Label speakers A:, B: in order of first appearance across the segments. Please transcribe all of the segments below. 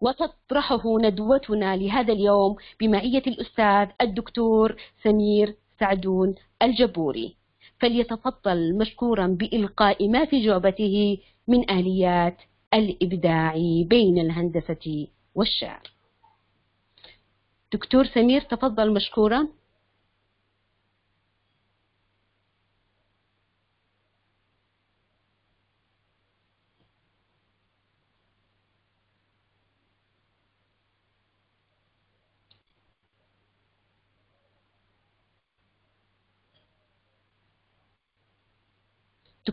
A: وتطرحه ندوتنا لهذا اليوم بمعية الأستاذ الدكتور سمير سعدون الجبوري. فليتفضل مشكورا بإلقاء ما في جعبته من آليات الإبداع بين الهندسة والشعر. دكتور سمير تفضل مشكورا.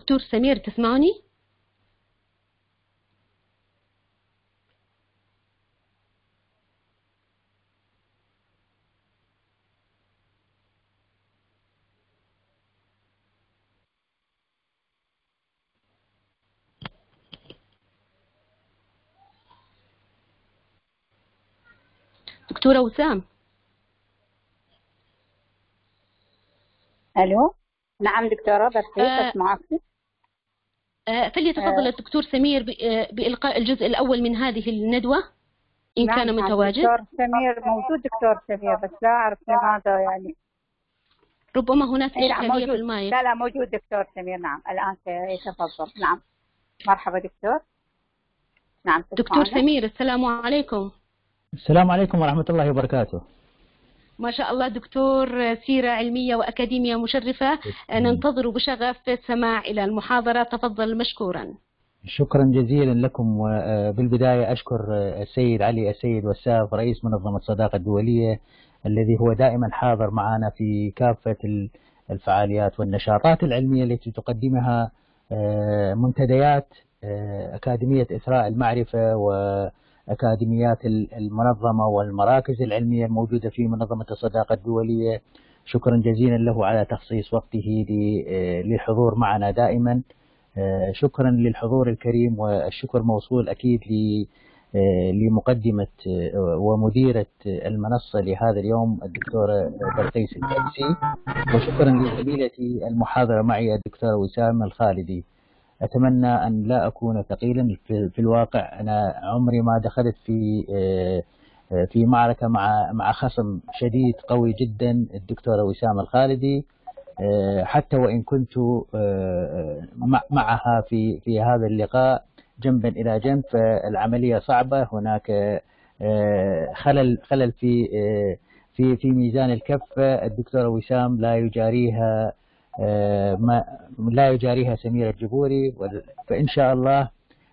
A: دكتور سمير تسمعني؟ دكتورة وسام
B: ألو نعم دكتورة بركي
A: آه.
B: أسمعك
A: آه، فليتفضل
B: آه.
A: الدكتور سمير آه، بإلقاء الجزء الأول من هذه الندوة إن
B: نعم،
A: كان
B: نعم،
A: متواجد.
B: دكتور سمير موجود دكتور سمير بس لا أعرف لماذا يعني.
A: ربما هناك
B: إيه، نعم
A: إشكالية في المايك.
B: لا لا موجود دكتور سمير نعم. الآن سيتفضل نعم. مرحبا دكتور. نعم
A: دكتور؟ سمير السلام عليكم.
C: السلام عليكم ورحمة الله وبركاته.
A: ما شاء الله دكتور سيرة علمية وأكاديمية مشرفة ننتظر بشغف السماع إلى المحاضرة. تفضل مشكورا.
C: شكرا جزيلا لكم وبالبداية أشكر السيد علي السيد وساف رئيس منظمة الصداقة الدولية الذي هو دائما حاضر معنا في كافة الفعاليات والنشاطات العلمية التي تقدمها آه، منتديات آه، أكاديمية إثراء المعرفة وأكاديميات المنظمة والمراكز العلمية الموجودة في منظمة الصداقة الدولية. شكرا جزيلا له على تخصيص وقته آه، للحضور معنا دائما. آه، شكرا للحضور الكريم والشكر موصول أكيد آه، لمقدمة ومديرة المنصة لهذا اليوم الدكتورة بلقيس الكبسي وشكرا لزميلتي المحاضرة معي الدكتورة وسام الخالدي. أتمنى أن لا أكون ثقيلا في الواقع. أنا عمري ما دخلت في آه، في معركة مع مع خصم شديد قوي جدا الدكتورة وسام الخالدي. آه، حتى وإن كنت آه، مع- معها في في هذا اللقاء جنبا إلى جنب فالعملية صعبة. هناك خلل خلل في في في ميزان الكفة. الدكتورة وسام لا يجاريها ما لا يجاريها سمير الجبوري فإن شاء الله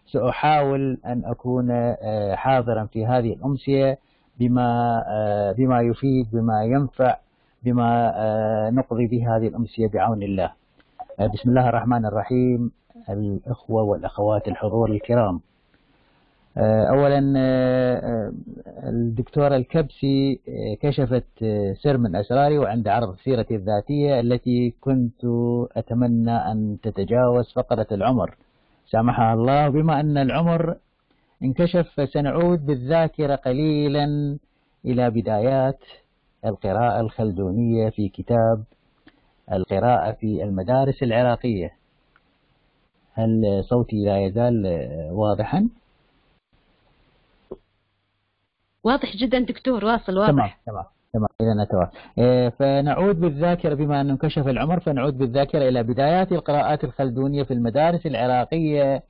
C: سأحاول أن أكون آه، حاضرا في هذه الأمسية بما آه، بما يفيد بما ينفع بما آه، نقضي به هذه الأمسية بعون الله. آه، بسم الله الرحمن الرحيم. الإخوة والأخوات الحضور الكرام. آه، أولا آه، آه، الدكتورة الكبسي آه، كشفت آه، سر من أسراري وعند عرض سيرتي الذاتية التي كنت أتمنى أن تتجاوز فقرة العمر سامحها الله بما أن العمر انكشف فسنعود بالذاكرة قليلا إلى بدايات القراءة الخلدونية في كتاب القراءة في المدارس العراقية هل صوتي لا يزال آه، واضحا؟
A: واضح جدا دكتور واصل
C: تمام
A: واضح.
C: تمام تمام إذا نتواصل آه، فنعود بالذاكرة بما أنه انكشف العمر فنعود بالذاكرة إلى بدايات القراءات الخلدونية في المدارس العراقية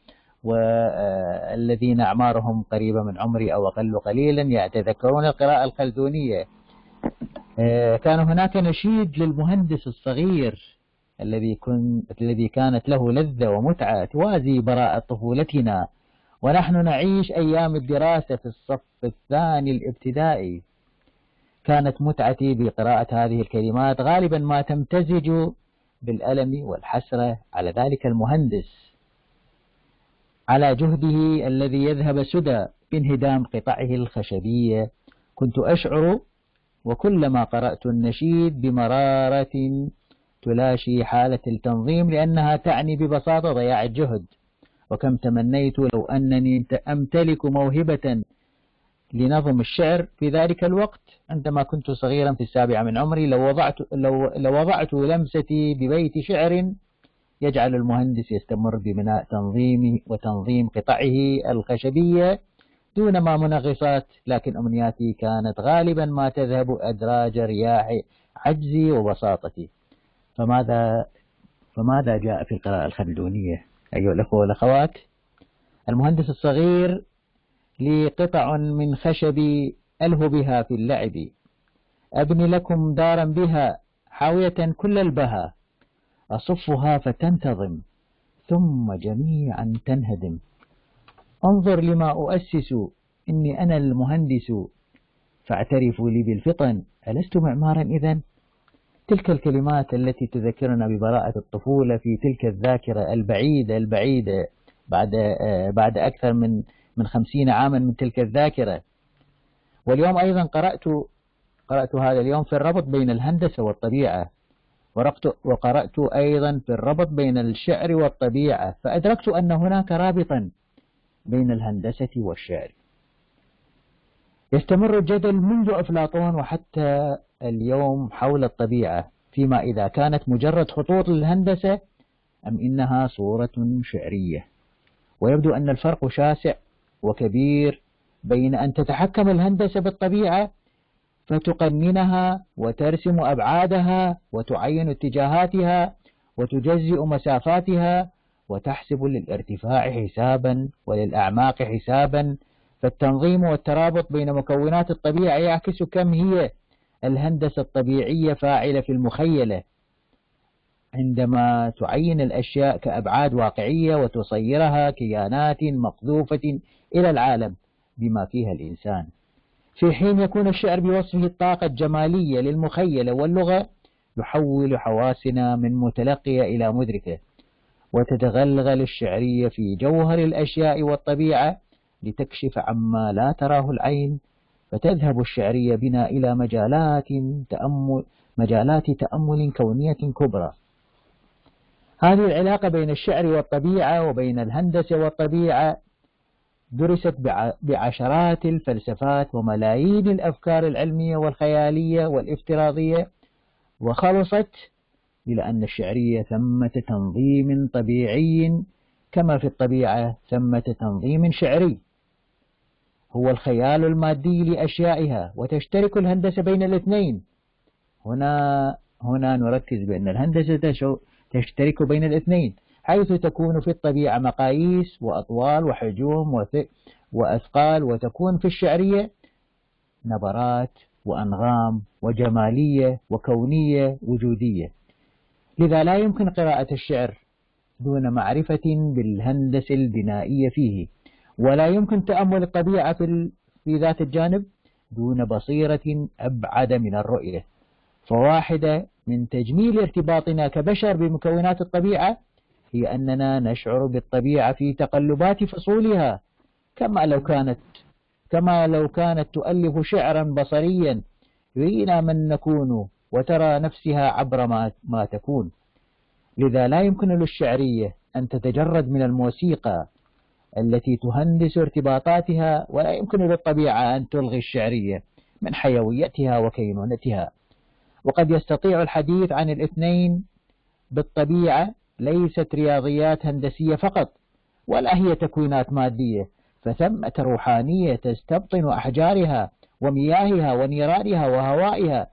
C: والذين أعمارهم قريبة من عمري أو أقل قليلا يتذكرون القراءة الخلدونية. آه، كان هناك نشيد للمهندس الصغير الذي كن الذي كانت له لذة ومتعة توازي براءة طفولتنا. ونحن نعيش أيام الدراسة في الصف الثاني الابتدائي. كانت متعتي بقراءة هذه الكلمات غالبا ما تمتزج بالألم والحسرة على ذلك المهندس. على جهده الذي يذهب سدى بانهدام قطعه الخشبية كنت أشعر وكلما قرأت النشيد بمرارة تلاشي حالة التنظيم لأنها تعني ببساطة ضياع الجهد. وكم تمنيت لو أنني أمتلك موهبة لنظم الشعر في ذلك الوقت. عندما كنت صغيرا في السابعة من عمري لو وضعت, لو, وضعت لمستي ببيت شعر يجعل المهندس يستمر ببناء تنظيم وتنظيم قطعه الخشبية دون ما منغصات. لكن أمنياتي كانت غالبا ما تذهب أدراج رياح عجزي وبساطتي. فماذا فماذا جاء في القراءة الخلدونية أيها الأخوة والأخوات المهندس الصغير لي قطع من خشب ألهو بها في اللعب. أبني لكم دارا بها حاوية كل البها. أصفها فتنتظم ثم جميعا تنهدم. انظر لما أؤسس إني أنا المهندس. فاعترفوا لي بالفطن. ألست معمارا إذا تلك الكلمات التي تذكرنا ببراءة الطفولة في تلك الذاكرة البعيدة البعيدة بعد بعد أكثر من من خمسين عاما من تلك الذاكرة. واليوم أيضا قرأت قرأت هذا اليوم في الربط بين الهندسة والطبيعة. وقرأت أيضا في الربط بين الشعر والطبيعة. فأدركت أن هناك رابطا بين الهندسة والشعر. يستمر الجدل منذ أفلاطون وحتى اليوم حول الطبيعة فيما إذا كانت مجرد خطوط للهندسة أم إنها صورة شعرية. ويبدو أن الفرق شاسع وكبير بين أن تتحكم الهندسة بالطبيعة فتقننها وترسم أبعادها وتعين اتجاهاتها وتجزئ مسافاتها وتحسب للارتفاع حسابا وللأعماق حسابا فالتنظيم والترابط بين مكونات الطبيعة يعكس كم هي الهندسة الطبيعية فاعلة في المخيلة. عندما تعين الأشياء كأبعاد واقعية وتصيرها كيانات مقذوفة إلى العالم بما فيها الإنسان. في حين يكون الشعر بوصفه الطاقة الجمالية للمخيلة واللغة يحول حواسنا من متلقية إلى مدركة وتتغلغل الشعرية في جوهر الأشياء والطبيعة لتكشف عما لا تراه العين فتذهب الشعرية بنا إلى مجالات تأمل مجالات تأمل كونية كبرى. هذه العلاقة بين الشعر والطبيعة وبين الهندسة والطبيعة درست بعشرات الفلسفات وملايين الأفكار العلمية والخيالية والافتراضية وخلصت إلى أن الشعرية ثمة تنظيم طبيعي كما في الطبيعة ثمة تنظيم شعري. هو الخيال المادي لأشيائها وتشترك الهندسة بين الاثنين. هنا هنا نركز بأن الهندسة تشترك بين الاثنين حيث تكون في الطبيعة مقاييس وأطوال وحجوم وأثقال وتكون في الشعرية نبرات وأنغام وجمالية وكونية وجودية. لذا لا يمكن قراءة الشعر دون معرفة بالهندسة البنائية فيه. ولا يمكن تأمل الطبيعة في, في ذات الجانب دون بصيرة أبعد من الرؤية فواحدة من تجميل ارتباطنا كبشر بمكونات الطبيعة هي أننا نشعر بالطبيعة في تقلبات فصولها كما لو كانت كما لو كانت تؤلف شعرا بصريا يرينا من نكون وترى نفسها عبر ما, ما تكون. لذا لا يمكن للشعرية أن تتجرد من الموسيقى التي تهندس ارتباطاتها ولا يمكن للطبيعة أن تلغي الشعرية من حيويتها وكينونتها. وقد يستطيع الحديث عن الاثنين بالطبيعة ليست رياضيات هندسية فقط ولا هي تكوينات مادية فثمة روحانية تستبطن أحجارها ومياهها ونيرانها وهوائها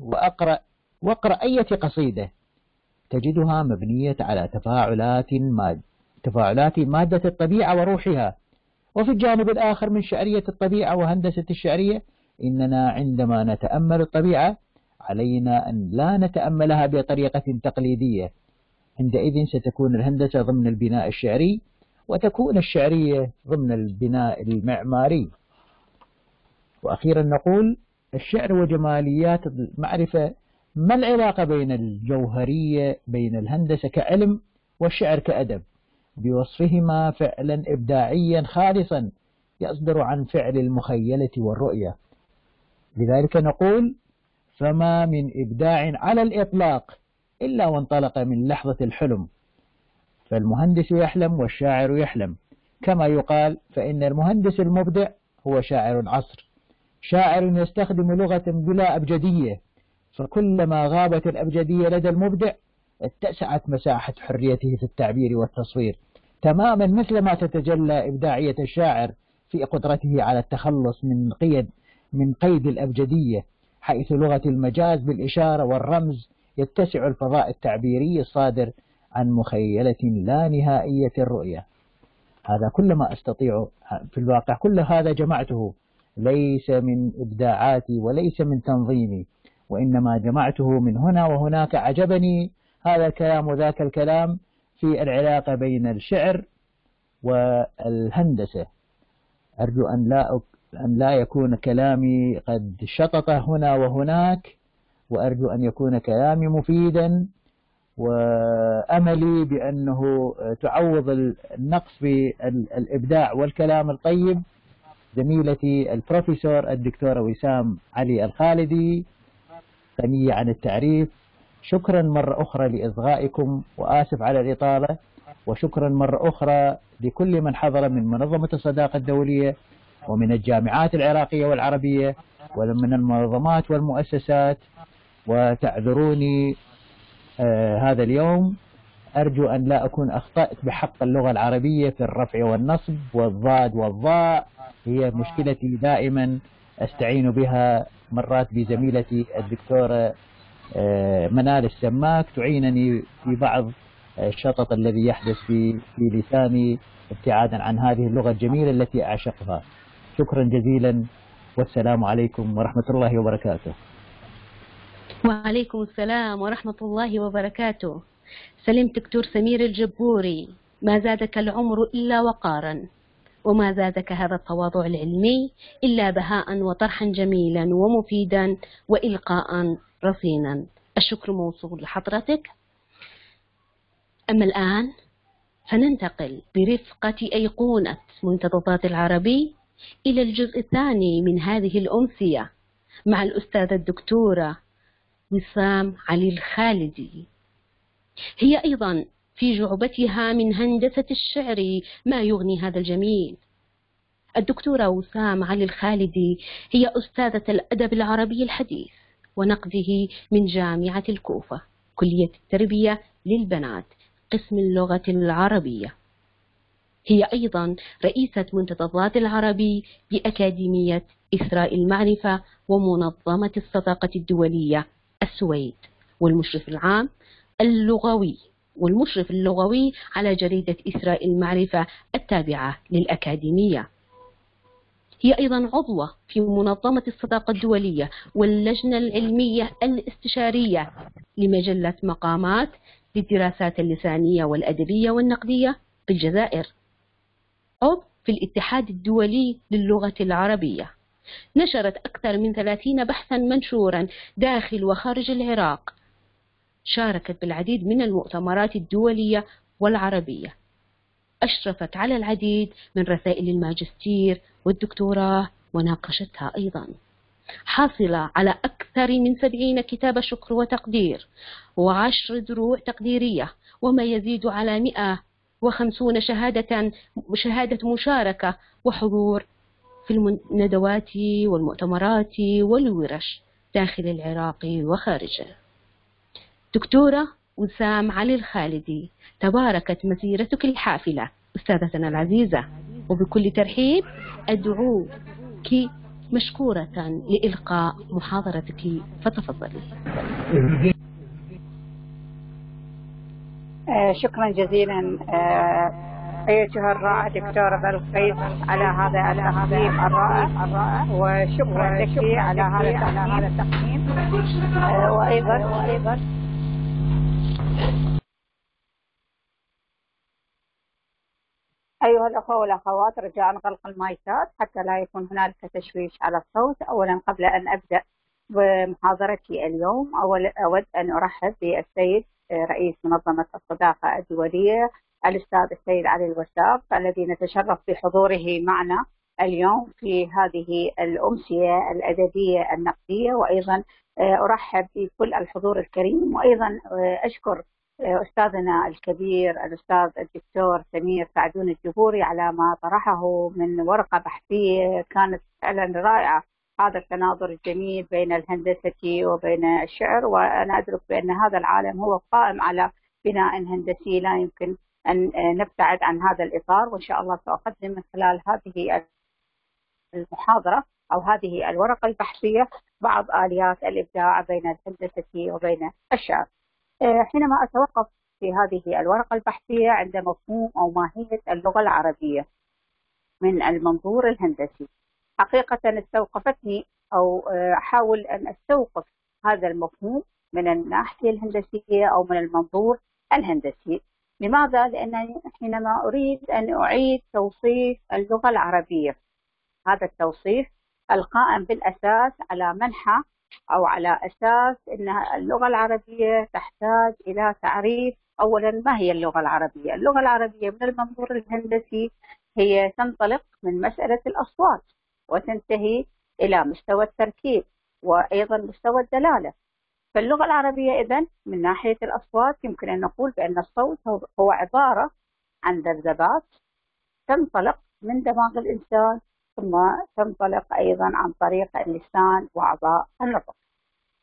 C: وأقرأ واقرأ أية قصيدة تجدها مبنية على تفاعلات ماد تفاعلات مادة الطبيعة وروحها. وفي الجانب الآخر من شعرية الطبيعة وهندسة الشعرية إننا عندما نتأمل الطبيعة علينا أن لا نتأملها بطريقة تقليدية. عندئذ ستكون الهندسة ضمن البناء الشعري وتكون الشعرية ضمن البناء المعماري. وأخيرا نقول الشعر وجماليات المعرفة ما العلاقة بين الجوهرية بين الهندسة كعلم والشعر كأدب؟ بوصفهما فعلا إبداعيا خالصا يصدر عن فعل المخيلة والرؤية. لذلك نقول فما من إبداع على الإطلاق إلا وانطلق من لحظة الحلم. فالمهندس يحلم والشاعر يحلم. كما يقال فإن المهندس المبدع هو شاعر عصر شاعر يستخدم لغة بلا أبجدية فكلما غابت الأبجدية لدى المبدع اتسعت مساحة حريته في التعبير والتصوير تماما مثل ما تتجلى إبداعية الشاعر في قدرته على التخلص من قيد من قيد الأبجدية حيث لغة المجاز بالإشارة والرمز يتسع الفضاء التعبيري الصادر عن مخيلة لا نهائية الرؤية. هذا كل ما أستطيع في الواقع كل هذا جمعته ليس من إبداعاتي وليس من تنظيمي وإنما جمعته من هنا وهناك عجبني هذا الكلام وذاك الكلام في العلاقة بين الشعر والهندسة. أرجو أن لا أن لا يكون كلامي قد شطط هنا وهناك وأرجو أن يكون كلامي مفيدا وأملي بأنه تعوض النقص في الإبداع والكلام الطيب. زميلتي البروفيسور الدكتورة وسام علي الخالدي غنية عن التعريف. شكرا مرة أخرى لإصغائكم وآسف على الإطالة وشكرا مرة أخرى لكل من حضر من منظمة الصداقة الدولية ومن الجامعات العراقية والعربية ومن المنظمات والمؤسسات. وتعذروني آه هذا اليوم. أرجو أن لا أكون أخطأت بحق اللغة العربية في الرفع والنصب والضاد والضاء. هي مشكلتي دائما أستعين بها مرات بزميلتي الدكتورة منال السماك تعينني في بعض الشطط الذي يحدث في في لساني ابتعادا عن هذه اللغة الجميلة التي أعشقها. شكرا جزيلا. والسلام عليكم ورحمة الله وبركاته.
A: وعليكم السلام ورحمة الله وبركاته. سلمت دكتور سمير الجبوري. ما زادك العمر إلا وقارا. وما زادك هذا التواضع العلمي إلا بهاء وطرحا جميلا ومفيدا وإلقاء رصينا. الشكر موصول لحضرتك. أما الآن فننتقل برفقة أيقونة منتدطات العربي إلى الجزء الثاني من هذه الأمسية مع الأستاذة الدكتورة وسام علي الخالدي. هي أيضا في جعبتها من هندسة الشعر ما يغني هذا الجميل. الدكتورة وسام علي الخالدي هي أستاذة الأدب العربي الحديث ونقده من جامعة الكوفة كلية التربية للبنات قسم اللغة العربية. هي أيضا رئيسة منتدبات العربي بأكاديمية إسراء المعرفة ومنظمة الصداقة الدولية السويد والمشرف العام اللغوي. والمشرف اللغوي على جريدة إسراء المعرفة التابعة للأكاديمية. هي أيضا عضوة في منظمة الصداقة الدولية واللجنة العلمية الاستشارية لمجلة مقامات للدراسات اللسانية والأدبية والنقدية بالجزائر عضو في الاتحاد الدولي للغة العربية. نشرت أكثر من ثلاثين بحثا منشورا داخل وخارج العراق شاركت بالعديد من المؤتمرات الدولية والعربية. أشرفت على العديد من رسائل الماجستير والدكتوراه وناقشتها أيضا. حاصلة على أكثر من سبعين كتاب شكر وتقدير وعشر دروع تقديرية وما يزيد على مئة وخمسون شهادة شهادة مشاركة وحضور في الندوات والمؤتمرات والورش داخل العراق وخارجه. دكتورة وسام علي الخالدي. تباركت مسيرتك الحافلة. أستاذتنا العزيزة وبكل ترحيب أدعوك مشكورة لإلقاء محاضرتك. فتفضلي.
B: آه شكرا جزيلا. آه أيتها الرائعة دكتورة بلقيس على هذا التقديم الرائع وشكرا لك على هذا التقديم. آه وأيضا وأيضا أيها الأخوة والأخوات رجاء غلق المايكات حتى لا يكون هنالك تشويش على الصوت. أولا قبل أن أبدأ بمحاضرتي اليوم أول أود أن أرحب بالسيد رئيس منظمة الصداقة الدولية الأستاذ السيد علي الوساق الذي نتشرف بحضوره معنا اليوم في هذه الأمسية الأدبية النقدية. وأيضا أرحب بكل الحضور الكريم. وأيضا أشكر أستاذنا الكبير الأستاذ الدكتور سمير سعدون الجبوري على ما طرحه من ورقة بحثية كانت فعلا رائعة. هذا التناظر الجميل بين الهندسة وبين الشعر وأنا أدرك بأن هذا العالم هو قائم على بناء هندسي لا يمكن أن نبتعد عن هذا الإطار وإن شاء الله سأقدم من خلال هذه المحاضرة أو هذه الورقة البحثية بعض آليات الإبداع بين الهندسة وبين الشعر. حينما أتوقف في هذه الورقة البحثية عند مفهوم أو ماهية اللغة العربية من المنظور الهندسي. حقيقة استوقفتني أو آه، أحاول أن أستوقف هذا المفهوم من الناحية الهندسية أو من المنظور الهندسي. لماذا؟ لأنني حينما أريد أن أعيد توصيف اللغة العربية. هذا التوصيف القائم بالأساس على منحى أو على أساس أن اللغة العربية تحتاج إلى تعريف أولا ما هي اللغة العربية؟ اللغة العربية من المنظور الهندسي هي تنطلق من مسألة الأصوات وتنتهي إلى مستوى التركيب وأيضا مستوى الدلالة فاللغة العربية إذا من ناحية الأصوات يمكن أن نقول بأن الصوت هو عبارة عن ذبذبات تنطلق من دماغ الإنسان ثم تنطلق أيضا عن طريق اللسان وأعضاء النطق.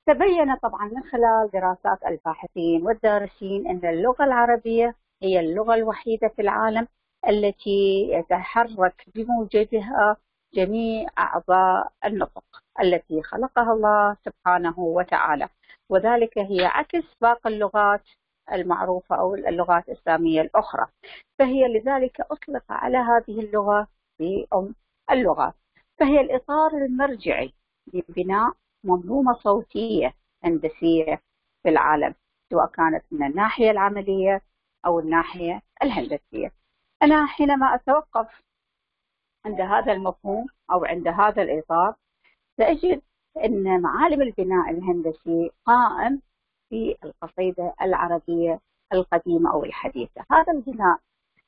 B: تبين طبعا من خلال دراسات الباحثين والدارسين أن اللغة العربية هي اللغة الوحيدة في العالم التي يتحرك بموجبها جميع أعضاء النطق التي خلقها الله سبحانه وتعالى. وذلك هي عكس باقي اللغات المعروفة أو اللغات السامية الأخرى. فهي لذلك أطلق على هذه اللغة بأم اللغات فهي الإطار المرجعي لبناء منظومة صوتية هندسية في العالم سواء كانت من الناحية العملية أو الناحية الهندسية. أنا حينما أتوقف عند هذا المفهوم أو عند هذا الإطار سأجد أن معالم البناء الهندسي قائم في القصيدة العربية القديمة أو الحديثة. هذا البناء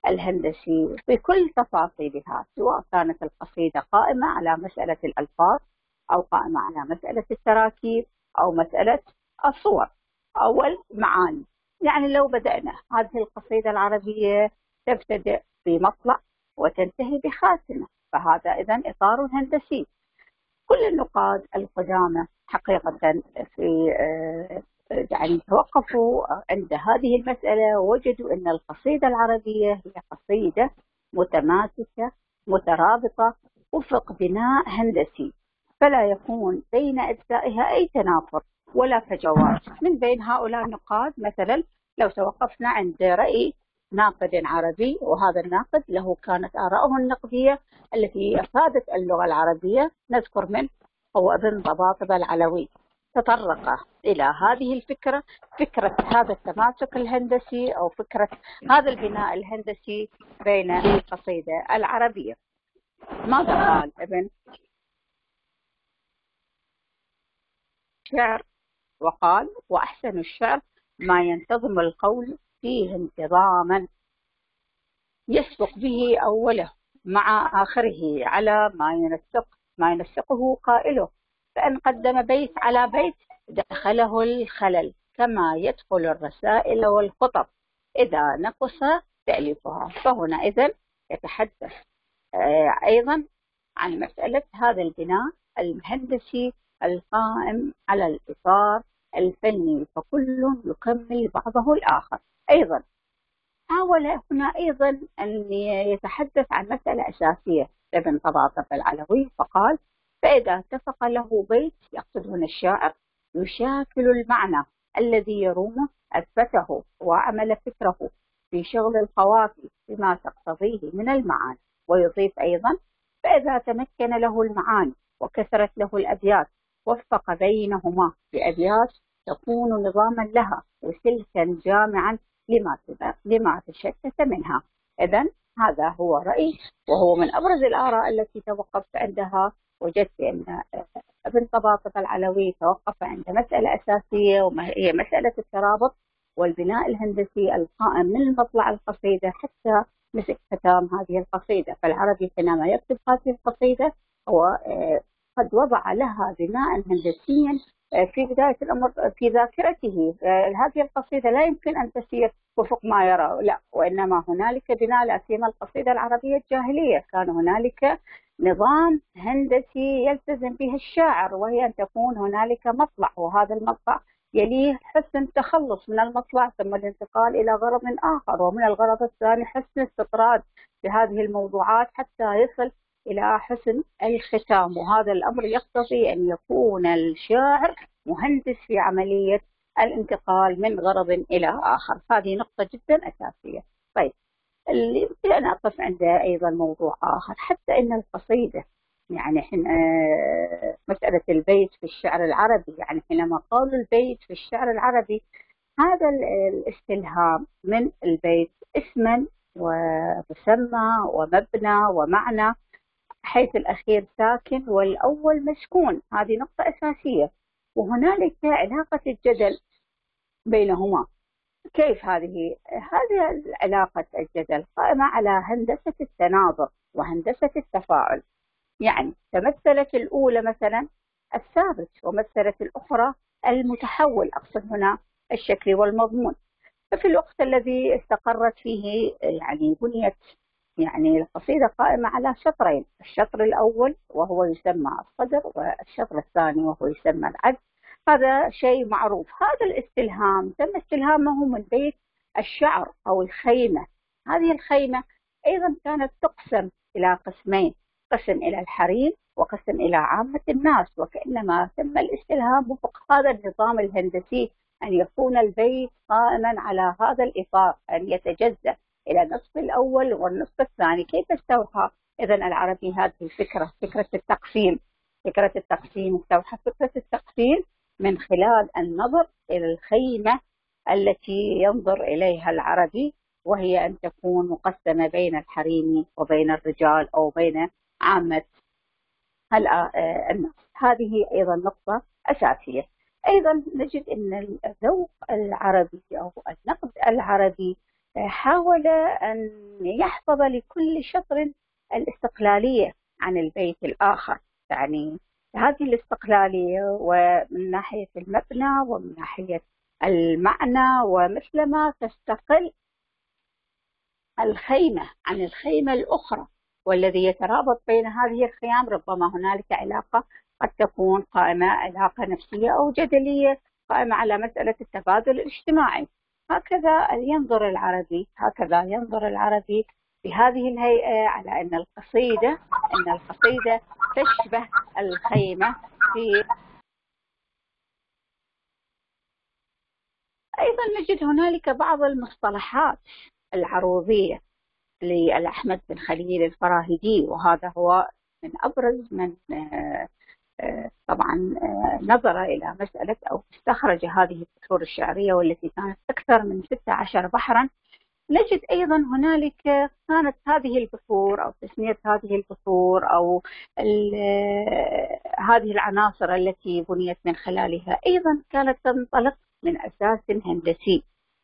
B: الهندسي بكل تفاصيلها سواء كانت القصيدة قائمة على مسألة الألفاظ أو قائمة على مسألة التراكيب أو مسألة الصور. أو المعاني يعني لو بدأنا هذه القصيدة العربية تبتدئ بمطلع وتنتهي بخاتمة فهذا إذا إطار هندسي. كل النقاد القدامى حقيقة في آه، يعني توقفوا عند هذه المسألة ووجدوا أن القصيدة العربية هي قصيدة متماسكة مترابطة وفق بناء هندسي. فلا يكون بين أجزائها أي تنافر ولا فجوات من بين هؤلاء النقاد مثلا لو توقفنا عند رأي ناقد عربي وهذا الناقد له كانت آراءه النقدية التي أفادت اللغة العربية نذكر من هو ابن ضباطب العلوي تطرق إلى هذه الفكرة فكرة هذا التماسك الهندسي أو فكرة هذا البناء الهندسي بين القصيدة العربية. ماذا قال ابن شعر وقال وأحسن الشعر ما ينتظم القول فيه انتظاما يسبق به أوله مع آخره على ما ينسق ما ينسقه قائله. فإن قدم بيت على بيت دخله الخلل كما يدخل الرسائل والخطب. إذا نقص تأليفها فهنا إذن يتحدث آه، أيضا عن مسألة هذا البناء المهندسي القائم على الإطار الفني فكل يكمل بعضه الآخر. أيضا حاول هنا أيضا أن يتحدث عن مسألة أساسية. ابن طباطب العلوي فقال فإذا اتفق له بيت يقصد هنا الشاعر يشاكل المعنى الذي يرومه أثبته وعمل فكره في شغل القوافي بما تقتضيه من المعاني ويضيف أيضا فإذا تمكن له المعاني وكثرت له الأبيات وفق بينهما بأبيات تكون نظاما لها وسلكا جامعا لما لما تشتت منها. إذا هذا هو رأي وهو من أبرز الآراء التي توقفت عندها وجدت أن ابن طباطب العلوي توقف عند مسألة أساسية وهي مسألة الترابط والبناء الهندسي القائم من مطلع القصيدة حتى مسك ختام هذه القصيدة. فالعربي حينما يكتب هذه القصيدة هو آه، قد وضع لها بناء هندسيا في بداية الأمر في ذاكرته. آه، هذه القصيدة لا يمكن أن تسير وفق ما يرى. لا وإنما هنالك بناء لا سيما القصيدة العربية الجاهلية. كان هنالك نظام هندسي يلتزم به الشاعر وهي أن تكون هنالك مطلع وهذا المطلع يليه حسن التخلص من المطلع ثم الانتقال إلى غرض آخر ومن الغرض الثاني حسن استطراد بهذه الموضوعات حتى يصل إلى حسن الختام وهذا الأمر يقتضي أن يكون الشاعر مهندس في عملية الانتقال من غرض إلى آخر. هذه نقطة جدا أساسية. طيب اللي يمكن أن أقف عنده أيضا موضوع آخر. حتى أن القصيدة يعني حين آه، مسألة البيت في الشعر العربي يعني حينما قالوا البيت في الشعر العربي هذا الاستلهام من البيت اسما ومسمى ومبنى ومعنى حيث الأخير ساكن والأول مسكون. هذه نقطة أساسية. وهنالك علاقة الجدل بينهما. كيف هذه؟ هذه علاقة الجدل قائمة على هندسة التناظر وهندسة التفاعل. يعني تمثلت الأولى مثلا الثابت ومثلت الأخرى المتحول أقصد هنا الشكل والمضمون. ففي الوقت الذي استقرت فيه يعني بنيت يعني القصيدة قائمة على شطرين الشطر الأول وهو يسمى الصدر والشطر الثاني وهو يسمى العد هذا شيء معروف. هذا الاستلهام تم استلهامه من بيت الشعر أو الخيمة. هذه الخيمة أيضا كانت تقسم إلى قسمين قسم إلى الحريم وقسم إلى عامة الناس وكأنما تم الاستلهام وفق هذا النظام الهندسي أن يكون البيت قائما على هذا الإطار أن يتجزأ إلى النصف الأول والنصف الثاني. كيف استوحى؟ إذا العربي هذه الفكرة فكرة التقسيم. فكرة التقسيم استوحى فكرة التقسيم من خلال النظر إلى الخيمة التي ينظر إليها العربي وهي أن تكون مقسمة بين الحريم وبين الرجال أو بين عامة الناس. هذه أيضا نقطة أساسية. أيضا نجد أن الذوق العربي أو النقد العربي حاول أن يحفظ لكل شطر الاستقلالية عن البيت الآخر. يعني هذه الاستقلالية ومن ناحية المبنى ومن ناحية المعنى ومثلما تستقل الخيمة عن الخيمة الأخرى. والذي يترابط بين هذه الخيام ربما هنالك علاقة قد تكون قائمة علاقة نفسية أو جدلية قائمة على مسألة التبادل الاجتماعي. هكذا ينظر العربي هكذا ينظر العربي بهذه الهيئة على أن القصيدة أن القصيدة تشبه الخيمة في أيضا نجد هنالك بعض المصطلحات العروضية للأحمد بن خليل الفراهيدي وهذا هو من أبرز من آه، طبعا آه، نظر إلى مسألة أو استخرج هذه البحور الشعرية والتي كانت أكثر من 16 بحرا. نجد أيضا هنالك كانت هذه البحور أو تسمية هذه البحور أو هذه العناصر التي بنيت من خلالها أيضا كانت تنطلق من أساس هندسي.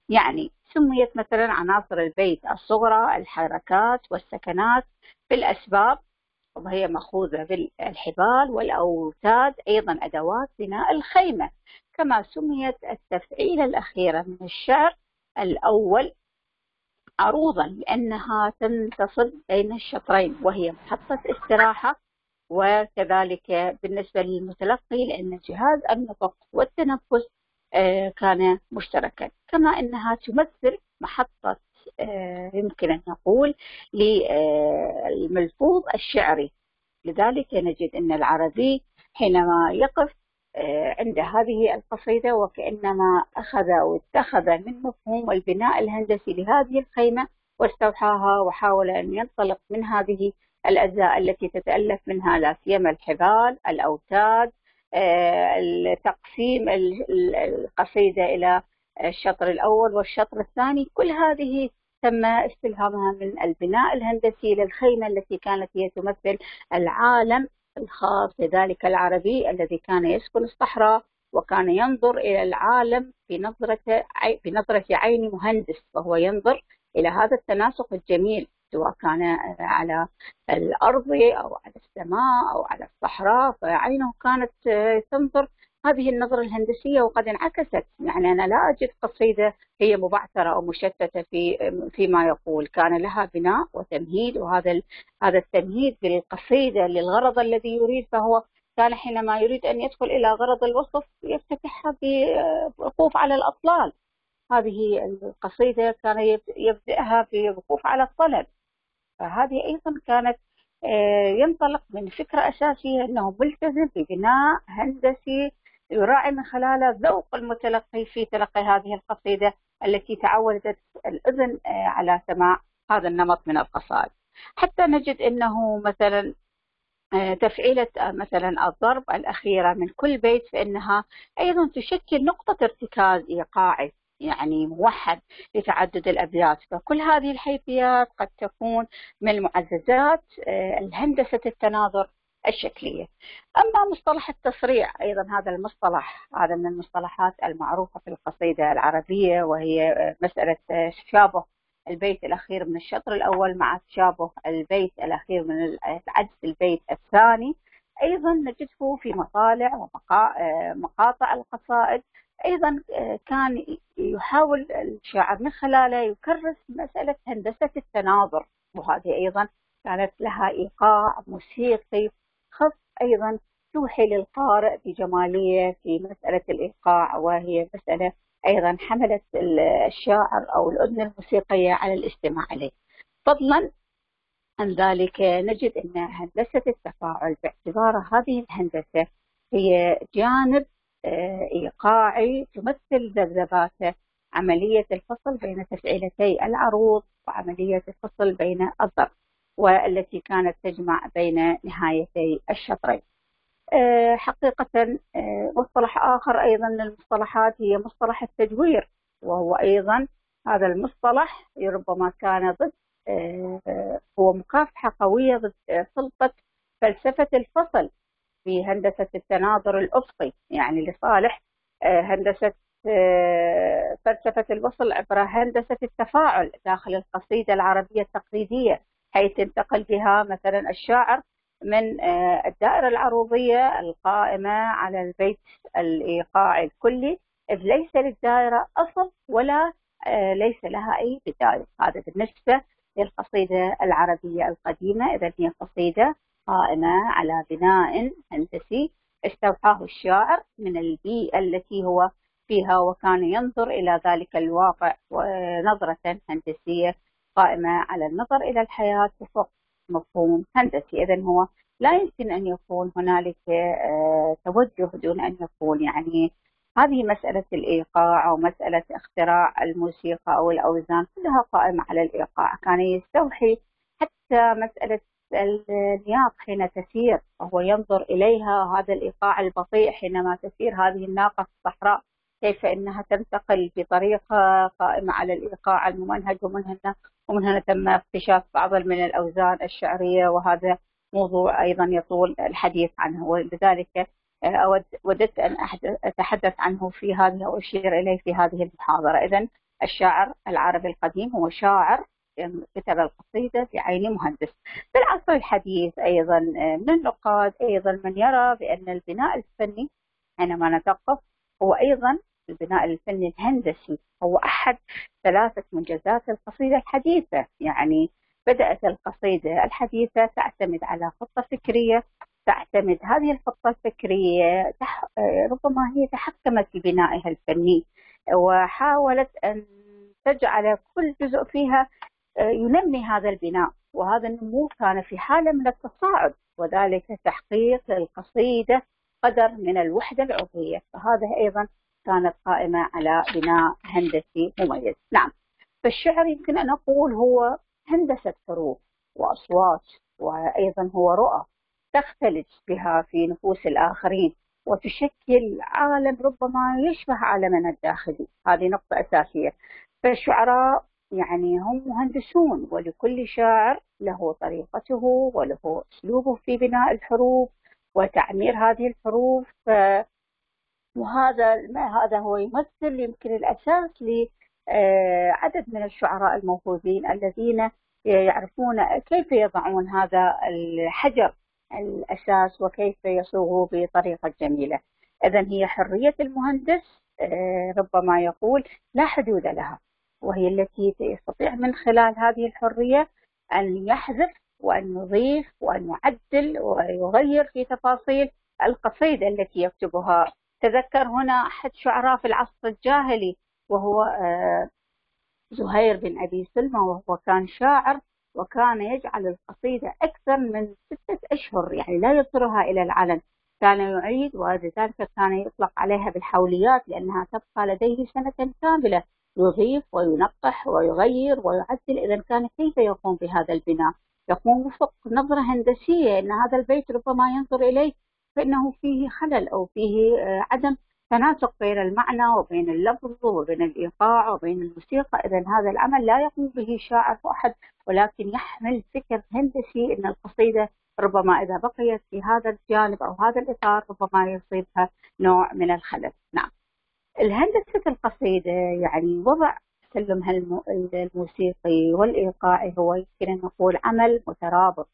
B: يعني سميت مثلا عناصر البيت الصغرى الحركات والسكنات. بالأسباب وهي مأخوذة بالحبال والأوتاد أيضا أدوات بناء الخيمة. كما سميت التفعيلة الأخيرة من الشعر الأول عروضا لأنها تنتصب بين الشطرين وهي محطة استراحة. وكذلك بالنسبة للمتلقي لأن جهاز النطق والتنفس آه، كان مشتركا. كما أنها تمثل محطة يمكن أن نقول للملفوظ الشعري. لذلك نجد أن العربي حينما يقف آه، عند هذه القصيدة وكأنما أخذ أو اتخذ من مفهوم البناء الهندسي لهذه الخيمة واستوحاها وحاول أن ينطلق من هذه الأجزاء التي تتألف منها لا سيما الحبال الأوتاد آه، تقسيم القصيدة إلى الشطر الأول والشطر الثاني. كل هذه تم استلهامها من البناء الهندسي للخيمة التي كانت هي تمثل العالم الخاص بذلك العربي الذي كان يسكن الصحراء وكان ينظر إلى العالم بنظرة بنظرة عين مهندس وهو ينظر إلى هذا التناسق الجميل سواء كان على الأرض أو على السماء أو على الصحراء فعينه كانت تنظر هذه النظرة الهندسية وقد انعكست. يعني أنا لا أجد قصيدة هي مبعثرة أو مشتتة في فيما يقول. كان لها بناء وتمهيد وهذا هذا التمهيد للقصيدة للغرض الذي يريد فهو كان حينما يريد أن يدخل إلى غرض الوصف يفتتحها بوقوف على الأطلال. هذه القصيدة كان يبدأها بوقوف على الطلب. فهذه أيضا كانت ينطلق من فكرة أساسية أنه ملتزم ببناء هندسي يراعي من خلاله ذوق المتلقي في تلقي هذه القصيدة التي تعودت الأذن على سماع هذا النمط من القصائد. حتى نجد أنه مثلا تفعيلة مثلا الضرب الأخيرة من كل بيت فإنها أيضا تشكل نقطة ارتكاز إيقاعي يعني موحد لتعدد الأبيات. فكل هذه الحيثيات قد تكون من المعززات الهندسة التناظر الشكلية. أما مصطلح التصريع أيضا هذا المصطلح هذا من المصطلحات المعروفة في القصيدة العربية وهي مسألة تشابه البيت الأخير من الشطر الأول مع تشابه البيت الأخير من العجز البيت الثاني. أيضا نجده في مطالع ومقاطع القصائد. أيضا كان يحاول الشاعر من خلاله يكرس مسألة هندسة التناظر وهذه أيضا كانت لها إيقاع موسيقي أيضا توحي للقارئ بجمالية في مسألة الإيقاع وهي مسألة أيضا حملت الشاعر أو الأذن الموسيقية على الاستماع إليه. فضلا عن ذلك نجد أن هندسة التفاعل باعتبار هذه الهندسة هي جانب إيقاعي تمثل ذبذباته عملية الفصل بين تفعيلتي العروض وعملية الفصل بين الضرب والتي كانت تجمع بين نهايتي الشطرين. حقيقة مصطلح آخر أيضا من المصطلحات هي مصطلح التدوير وهو أيضا هذا المصطلح ربما كان ضد هو مكافحة قوية ضد سلطة فلسفة الفصل في هندسة التناظر الأفقي يعني لصالح هندسة فلسفة الوصل عبر هندسة التفاعل داخل القصيدة العربية التقليدية. حيث انتقل بها مثلا الشاعر من الدائرة العروضية القائمة على البيت الإيقاعي الكلي إذ ليس للدائرة أصل ولا ليس لها أي بداية. هذا بالنسبة للقصيدة العربية القديمة. إذا هي قصيدة قائمة على بناء هندسي استوحاه الشاعر من البيئة التي هو فيها وكان ينظر إلى ذلك الواقع نظرة هندسية قائمة على النظر إلى الحياة وفق مفهوم هندسي إذا هو لا يمكن أن يكون هنالك توجه دون أن يكون. يعني هذه مسألة الإيقاع أو مسألة اختراع الموسيقى أو الأوزان كلها قائمة على الإيقاع. كان يستوحي حتى مسألة النياق حين تسير وهو ينظر إليها هذا الإيقاع البطيء حينما تسير هذه الناقة في الصحراء كيف إنها تنتقل بطريقة قائمة على الإيقاع الممنهج ومن هنا ومن هنا تم اكتشاف بعض من الأوزان الشعرية وهذا موضوع أيضا يطول الحديث عنه. ولذلك أود وددت أن أتحدث عنه في هذه أو أشير إليه في هذه المحاضرة، اذا الشاعر العربي القديم هو شاعر كتب القصيدة بعين مهندس. في العصر الحديث أيضا من النقاد أيضا من يرى بأن البناء الفني حينما نتوقف هو أيضا البناء الفني الهندسي. هو أحد ثلاثة منجزات القصيدة الحديثة. يعني بدأت القصيدة الحديثة تعتمد على خطة فكرية تعتمد هذه الخطة الفكرية. ربما هي تحكمت في بنائها الفني وحاولت أن تجعل كل جزء فيها ينمي هذا البناء. وهذا النمو كان في حالة من التصاعد وذلك تحقيق للقصيدة قدر من الوحدة العضوية. فهذا أيضا كانت قائمة على بناء هندسي مميز. نعم. فالشعر يمكن أن أقول هو هندسة حروف وأصوات وأيضا هو رؤى تختلج بها في نفوس الآخرين وتشكل عالم ربما يشبه عالمنا الداخلي. هذه نقطة أساسية. فالشعراء يعني هم مهندسون ولكل شاعر له طريقته وله أسلوبه في بناء الحروف وتعمير هذه الحروف. وهذا ما هذا هو يمثل يمكن الأساس لعدد من الشعراء الموهوبين الذين يعرفون كيف يضعون هذا الحجر الأساس وكيف يصوغوا بطريقة جميلة. اذا هي حرية المهندس ربما يقول لا حدود لها وهي التي يستطيع من خلال هذه الحرية أن يحذف وأن يضيف وأن يعدل ويغير في تفاصيل القصيدة التي يكتبها تذكر هنا أحد شعراء في العصر الجاهلي وهو زهير بن أبي سلمى وهو كان شاعر وكان يجعل القصيدة أكثر من ستة أشهر يعني لا يظهرها إلى العلن. كان يعيد ولذلك كان يطلق عليها بالحوليات لأنها تبقى لديه سنة كاملة. يضيف وينقح ويغير ويعدل إذا كان كيف يقوم بهذا البناء؟ يقوم وفق نظرة هندسية أن هذا البيت ربما ينظر إليه فإنه فيه خلل أو فيه آه، عدم تناسق بين المعنى وبين اللفظ وبين الإيقاع وبين الموسيقى. إذا هذا العمل لا يقوم به شاعر واحد ولكن يحمل فكر هندسي أن القصيدة ربما إذا بقيت في هذا الجانب أو هذا الإطار ربما يصيبها نوع من الخلل. نعم. الهندسة القصيدة يعني وضع تسلمها الموسيقي والإيقاعي هو يمكن أن نقول عمل مترابط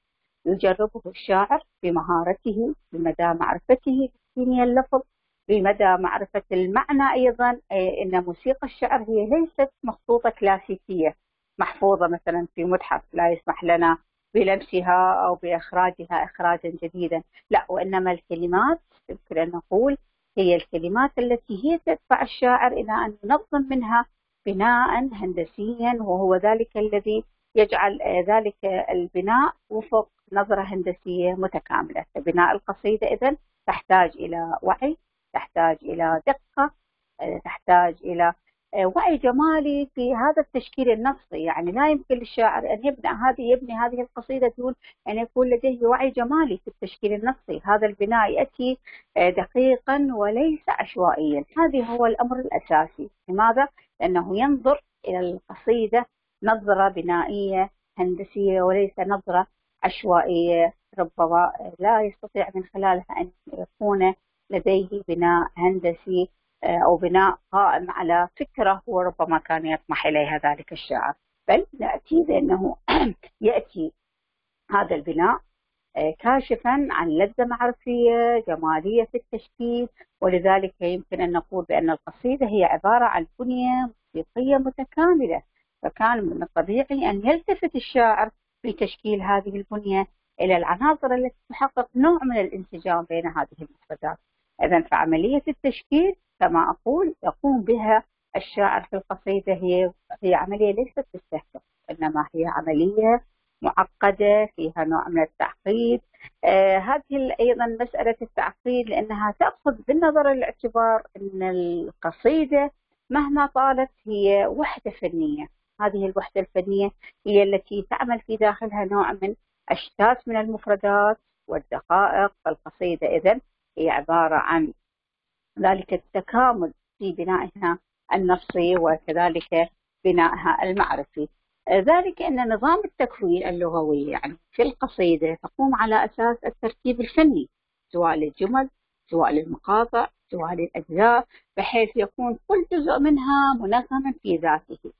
B: يجربه الشاعر بمهارته بمدى معرفته بكيمياء اللفظ بمدى معرفة المعنى أيضا أن موسيقى الشعر هي ليست مخطوطة كلاسيكية محفوظة مثلا في متحف لا يسمح لنا بلمسها أو بإخراجها إخراجا جديدا لا وإنما الكلمات يمكن أن نقول هي الكلمات التي هي تدفع الشاعر إلى أن ينظم منها بناء هندسيا وهو ذلك الذي يجعل ذلك البناء وفق نظرة هندسية متكاملة. بناء القصيدة إذن تحتاج إلى وعي تحتاج إلى دقة تحتاج إلى وعي جمالي في هذا التشكيل النصي يعني لا يمكن للشاعر أن يبنى هذه يبني هذه القصيدة دون أن يكون لديه وعي جمالي في التشكيل النصي هذا البناء يأتي دقيقا وليس عشوائيا. هذا هو الأمر الأساسي. لماذا؟ لأنه ينظر إلى القصيدة نظرة بنائية هندسية وليس نظرة عشوائية. ربما لا يستطيع من خلالها أن يكون لديه بناء هندسي آه، أو بناء قائم على فكرة وربما كان يطمح إليها ذلك الشاعر بل نأتي بأنه يأتي هذا البناء آه، كاشفا عن لذة معرفية جمالية في التشكيل. ولذلك يمكن أن نقول بأن القصيدة هي عبارة عن بنية موسيقية متكاملة. فكان من الطبيعي أن يلتفت الشاعر في تشكيل هذه البنية إلى العناصر التي تحقق نوع من الانسجام بين هذه المفردات إذا فعملية التشكيل كما أقول يقوم بها الشاعر في القصيدة هي هي عملية ليست بالسهل إنما هي عملية معقدة فيها نوع من التعقيد. آه هذه أيضا مسألة التعقيد لأنها تأخذ بالنظر الاعتبار أن القصيدة مهما طالت هي وحدة فنية. هذه الوحدة الفنية هي التي تعمل في داخلها نوع من أشتات من المفردات والدقائق فالقصيدة إذن هي عبارة عن ذلك التكامل في بنائها النفسي وكذلك بنائها المعرفي. ذلك أن نظام التكوين اللغوي يعني في القصيدة تقوم على أساس الترتيب الفني سواء للجمل سواء للمقاطع سواء للأجزاء بحيث يكون كل جزء منها منظما في ذاته.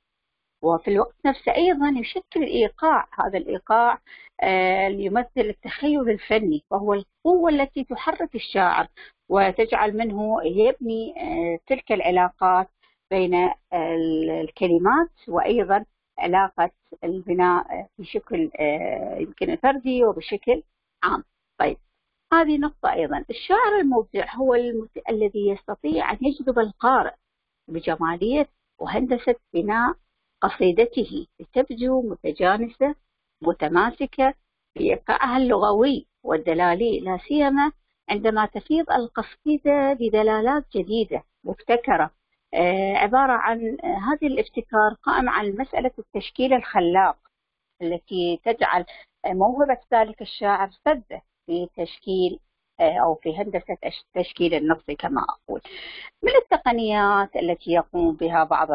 B: وفي الوقت نفسه أيضا يشكل الإيقاع هذا الإيقاع آه، يمثل التخيل الفني وهو القوة التي تحرك الشاعر وتجعل منه يبني آه، تلك العلاقات بين الكلمات وأيضا علاقة البناء بشكل آه، يمكن فردي وبشكل عام. طيب هذه نقطة أيضا. الشاعر المبدع هو الذي يستطيع أن يجذب القارئ بجمالية وهندسة بناء قصيدته لتبدو متجانسة متماسكة بإيقاعها اللغوي والدلالي لا سيما عندما تفيض القصيدة بدلالات جديدة مبتكرة. آه، عبارة عن آه، هذه الابتكار قائم على مسألة التشكيل الخلاق التي تجعل آه، موهبة ذلك الشاعر سدة في تشكيل أو في هندسة التشكيل النصي كما أقول. من التقنيات التي يقوم بها بعض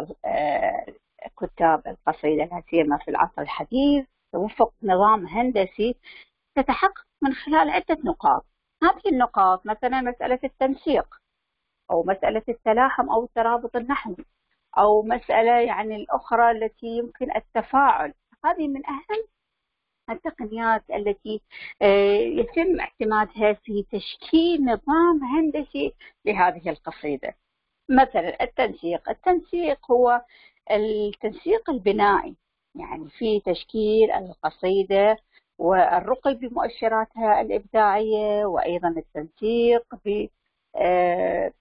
B: كتاب القصيدة سيما في العصر الحديث وفق نظام هندسي تتحقق من خلال عدة نقاط. هذه النقاط مثلا مسألة التنسيق أو مسألة التلاحم أو الترابط النحوي أو مسألة يعني الأخرى التي يمكن التفاعل. هذه من أهم التقنيات التي آه، يتم اعتمادها في تشكيل نظام هندسي لهذه القصيدة. مثلا التنسيق. التنسيق هو التنسيق البنائي يعني في تشكيل القصيدة والرقي بمؤشراتها الإبداعية وأيضا التنسيق ب آه،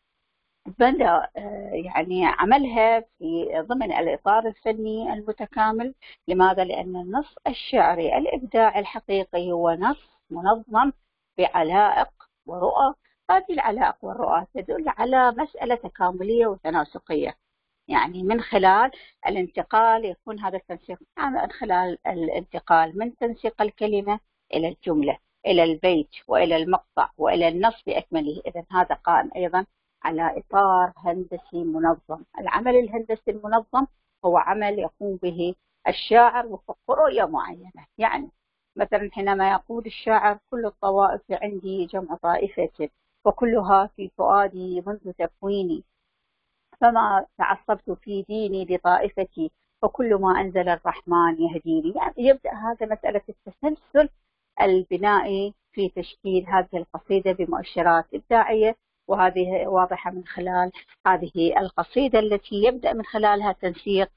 B: بدأ يعني عملها في ضمن الإطار الفني المتكامل. لماذا؟ لأن النص الشعري الإبداع الحقيقي هو نص منظم بعلائق ورؤى. هذه العلائق والرؤى تدل على مسألة تكاملية وتناسقية. يعني من خلال الانتقال يكون هذا التنسيق من خلال الانتقال من تنسيق الكلمة إلى الجملة إلى البيت وإلى المقطع وإلى النص بأكمله. إذا هذا قائم أيضا على إطار هندسي منظم. العمل الهندسي المنظم هو عمل يقوم به الشاعر وفق رؤية معينة. يعني مثلا حينما يقول الشاعر كل الطوائف عندي جمع طائفة وكلها في فؤادي منذ تكويني فما تعصبت في ديني لطائفتي فكل ما أنزل الرحمن يهديني يعني يبدأ هذا مسألة التسلسل البنائي في تشكيل هذه القصيدة بمؤشرات إبداعية وهذه واضحة من خلال هذه القصيدة التي يبدأ من خلالها تنسيق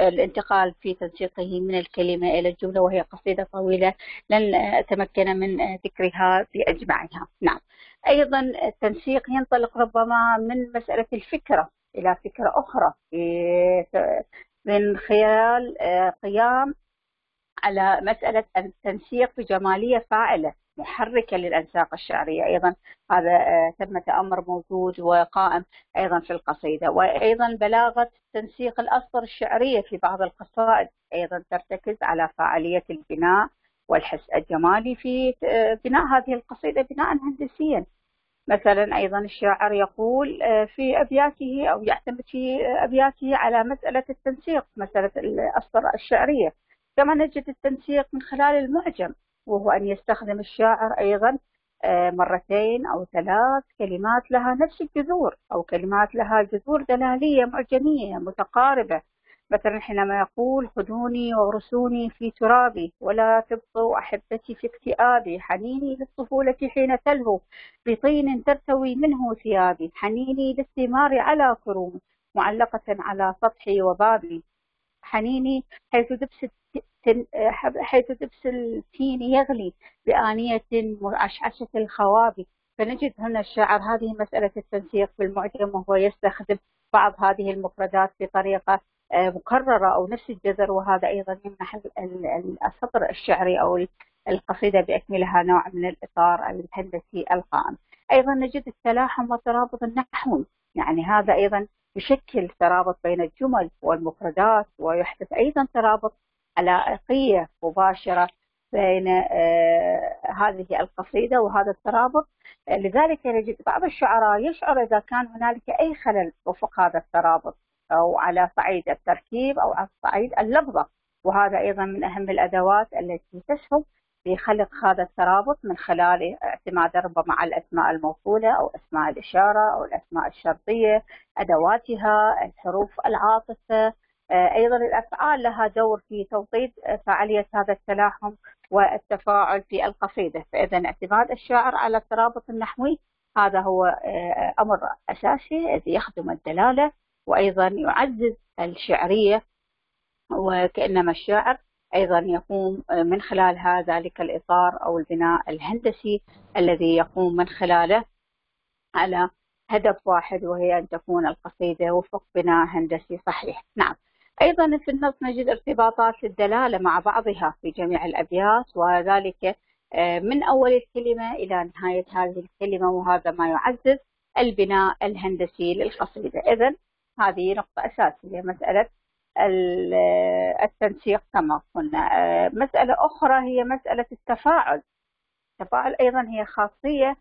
B: الانتقال في تنسيقه من الكلمة إلى الجملة وهي قصيدة طويلة لن أتمكن من ذكرها بأجمعها. نعم. أيضا التنسيق ينطلق ربما من مسألة الفكرة. إلى فكرة أخرى. من خلال قيام على مسألة التنسيق بجمالية فاعلة محركة للأنساق الشعرية. أيضا هذا تم تأمر موجود وقائم أيضا في القصيدة. وأيضا بلاغة تنسيق الأسطر الشعرية في بعض القصائد أيضا ترتكز على فعالية البناء والحس الجمالي في بناء هذه القصيدة بناء هندسيا. مثلا أيضا الشاعر يقول في أبياته أو يعتمد في أبياته على مسألة التنسيق مسألة الأسطر الشعرية. كما نجد التنسيق من خلال المعجم وهو أن يستخدم الشاعر أيضا مرتين أو ثلاث كلمات لها نفس الجذور أو كلمات لها جذور دلالية معجمية متقاربة. مثلا حينما يقول خذوني وأرسوني في ترابي ولا تبقوا أحبتي في اكتئابي حنيني للطفولة حين تلهو بطين ترتوي منه ثيابي حنيني للثمار على كروم معلقة على سطحي وبابي حنيني حيث دبس حيث دبس التين يغلي بآنية عشعشة الخوابي. فنجد هنا الشاعر هذه مسألة التنسيق بالمعجم وهو يستخدم بعض هذه المفردات بطريقة مكررة أو نفس الجذر وهذا أيضا يمنح السطر الشعري أو القصيدة بأكملها نوع من الإطار الهندسي القائم. أيضا نجد التلاحم والترابط النحوي يعني هذا أيضا يشكل ترابط بين الجمل والمفردات ويحدث أيضا ترابط علائقية مباشرة بين هذه القصيدة وهذا الترابط. لذلك نجد بعض الشعراء يشعر إذا كان هنالك أي خلل وفق هذا الترابط. أو على صعيد التركيب أو على صعيد اللفظة. وهذا أيضا من أهم الأدوات التي تسهم في خلق هذا الترابط من خلال اعتماد ربما على الأسماء الموصولة أو أسماء الإشارة أو الأسماء الشرطية أدواتها الحروف العاطفة. أيضا الأفعال لها دور في توطيد فعالية هذا التلاحم والتفاعل في القصيدة. فإذا اعتماد الشاعر على الترابط النحوي هذا هو أمر أساسي الذي يخدم الدلالة وأيضا يعزز الشعرية وكأنما الشاعر أيضا يقوم من خلال هذا ذلك الإطار أو البناء الهندسي الذي يقوم من خلاله على هدف واحد وهي أن تكون القصيدة وفق بناء هندسي صحيح. نعم. أيضا في النص نجد ارتباطات الدلالة مع بعضها في جميع الأبيات وذلك من أول الكلمة إلى نهاية هذه الكلمة وهذا ما يعزز البناء الهندسي للقصيدة. إذا هذه نقطة أساسية. مسألة التنسيق كما قلنا. مسألة أخرى هي مسألة التفاعل. التفاعل أيضا هي خاصية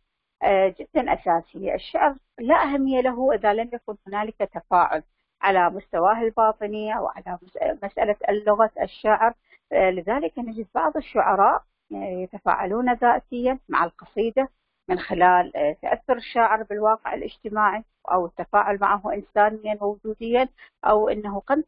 B: جدا أساسية. الشعر لا أهمية له إذا لم يكن هنالك تفاعل على مستواه الباطني أو على مسألة اللغة الشعر. لذلك نجد بعض الشعراء يتفاعلون ذاتيا مع القصيدة من خلال تأثر الشاعر بالواقع الاجتماعي أو التفاعل معه إنسانيا ووجوديا أو أنه قد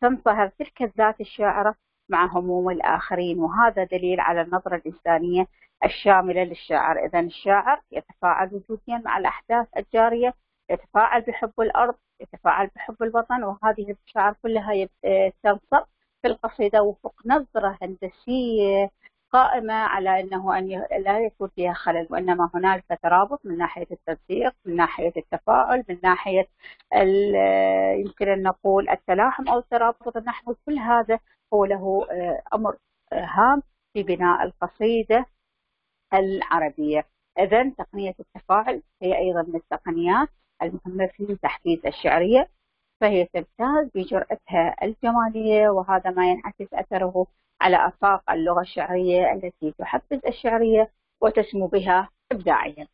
B: تنصهر تلك الذات الشاعرة مع هموم الآخرين. وهذا دليل على النظرة الإنسانية الشاملة للشاعر. إذا الشاعر يتفاعل وجوديا مع الأحداث الجارية يتفاعل بحب الأرض يتفاعل بحب الوطن وهذه المشاعر كلها تنصب في القصيدة وفق نظرة هندسية قائمة على أنه أن لا يكون فيها خلل وإنما هنالك ترابط من ناحية التصديق من ناحية التفاعل من ناحية يمكن أن نقول التلاحم أو الترابط. النحوي كل هذا هو له أمر هام في بناء القصيدة العربية. إذا تقنية التفاعل هي أيضا من التقنيات المهمة في تحفيز الشعرية فهي تمتاز بجرأتها الجمالية وهذا ما ينعكس أثره على آفاق اللغة الشعرية التي تحفز الشعرية وتسمو بها إبداعيا.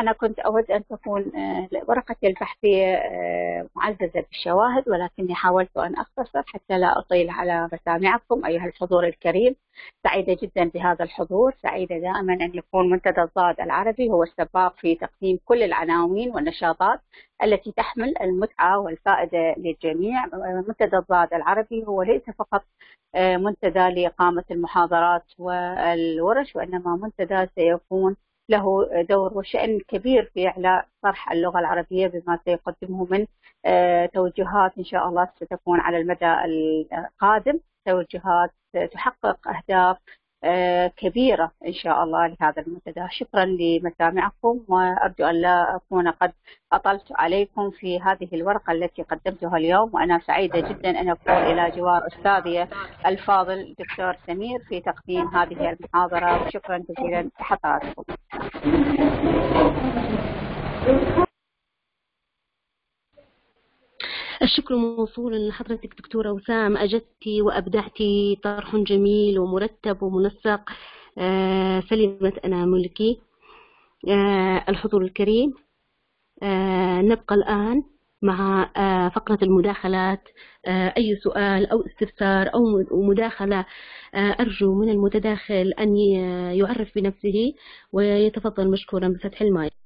B: أنا كنت أود أن تكون آه، ورقتي البحثية آه، معززة بالشواهد ولكني حاولت أن أختصر حتى لا أطيل على مسامعكم أيها الحضور الكريم. سعيدة جدا بهذا الحضور. سعيدة دائما أن يكون منتدى الضاد العربي هو السباق في تقديم كل العناوين والنشاطات التي تحمل المتعة والفائدة للجميع. منتدى الضاد العربي هو ليس فقط منتدى لإقامة المحاضرات والورش وإنما منتدى سيكون له دور وشأن كبير في إعلاء طرح اللغة العربية بما سيقدمه من آه، توجهات إن شاء الله ستكون على المدى القادم. توجهات تحقق أهداف كبيرة إن شاء الله لهذا المنتدى. شكرا لمسامعكم وأرجو أن لا أكون قد أطلت عليكم في هذه الورقة التي قدمتها اليوم وأنا سعيدة جدا أن أكون إلى جوار أستاذي الفاضل دكتور سمير في تقديم هذه المحاضرة. شكرا جزيلا. لحضراتكم
A: الشكر موصول لحضرتك دكتورة وسام أجدتي وأبدعتي طرح جميل ومرتب ومنسق آه، سلمت أناملك آه، الحضور الكريم آه، نبقى الآن مع فقرة المداخلات أي سؤال أو استفسار أو مداخلة أرجو من المتداخل أن يعرف بنفسه ويتفضل مشكورا بفتح المايك.